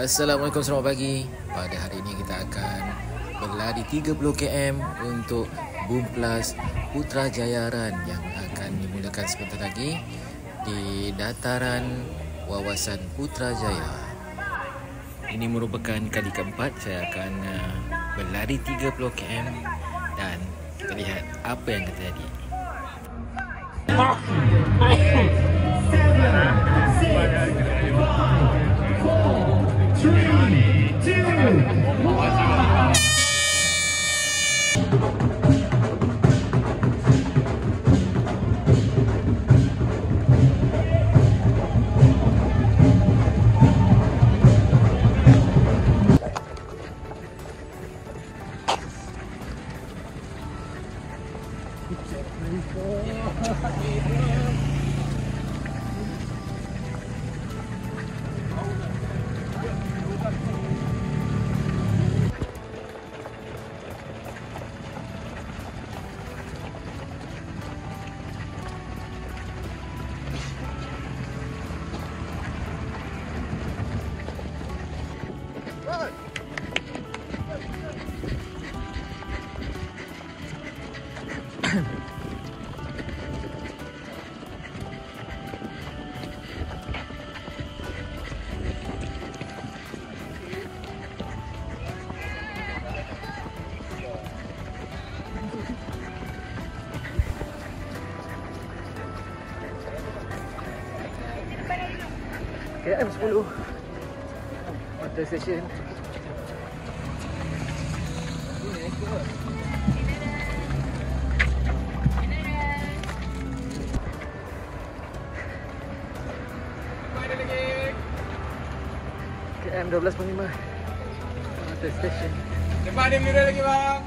Assalamualaikum selamat pagi. Pada hari ini kita akan berlari 30 km untuk Boom Plus Putrajayaran yang akan dimulakan sebentar lagi di dataran wawasan Putrajaya. Ini merupakan kali keempat saya akan uh, berlari 30 km dan kita lihat apa yang terjadi. KM 10 Water station KM 12.5 Water station. Cepat dia mirror lagi bang.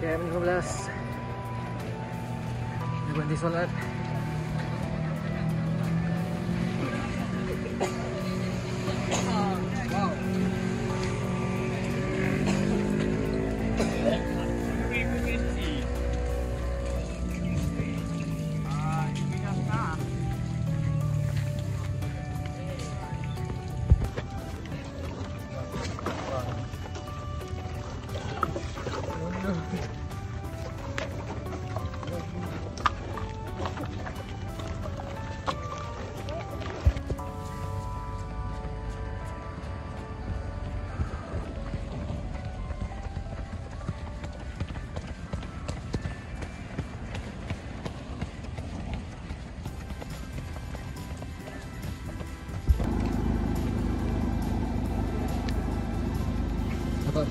KM 15 Dia berhenti solat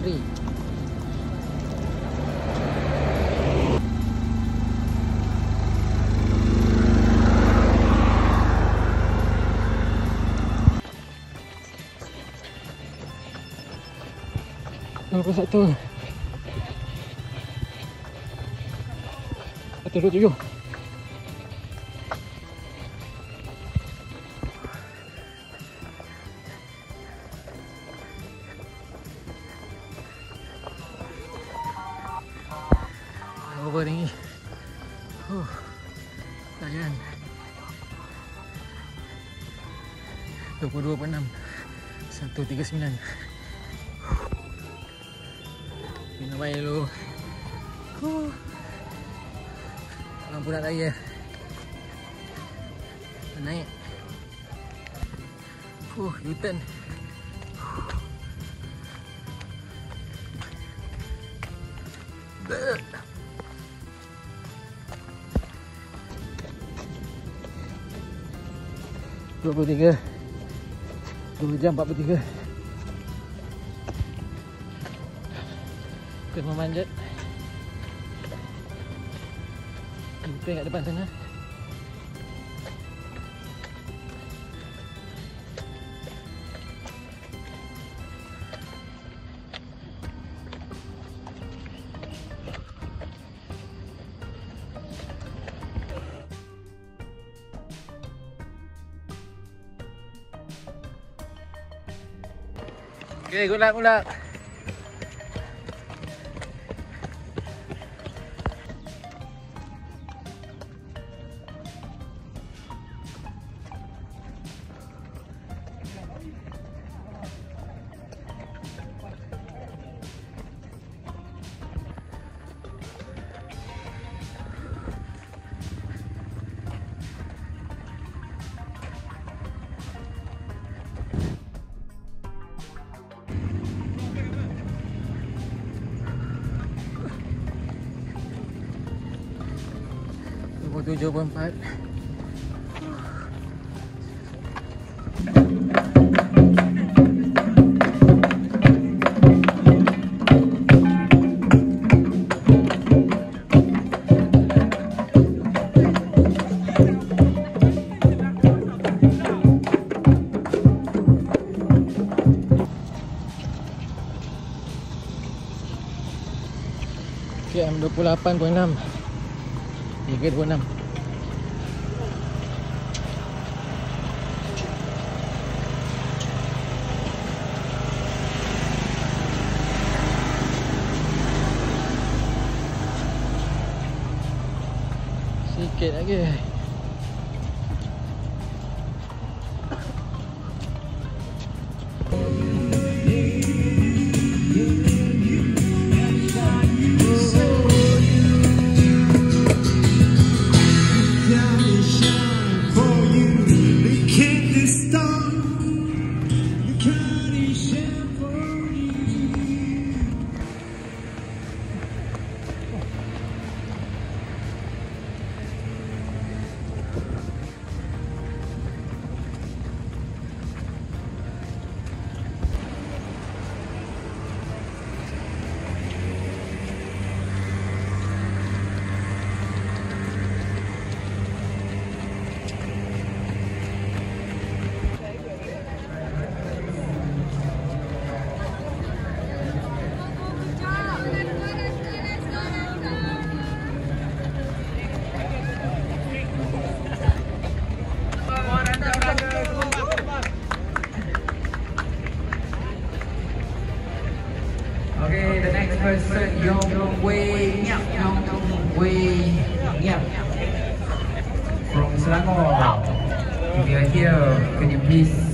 Dua puluh satu. Satu dua tujuh 22.6 139 Minum air dulu. Huh. Lampu nak raya. Naik. Huh, U-turn. Dua puluh tiga Dua jam empat puluh tiga. Kita memanjat. Kita kat depan sana Okay, good luck, good luck. 27.4 KM 28.6 326 Sikit lagi Okay, Selangor. You are here, could you please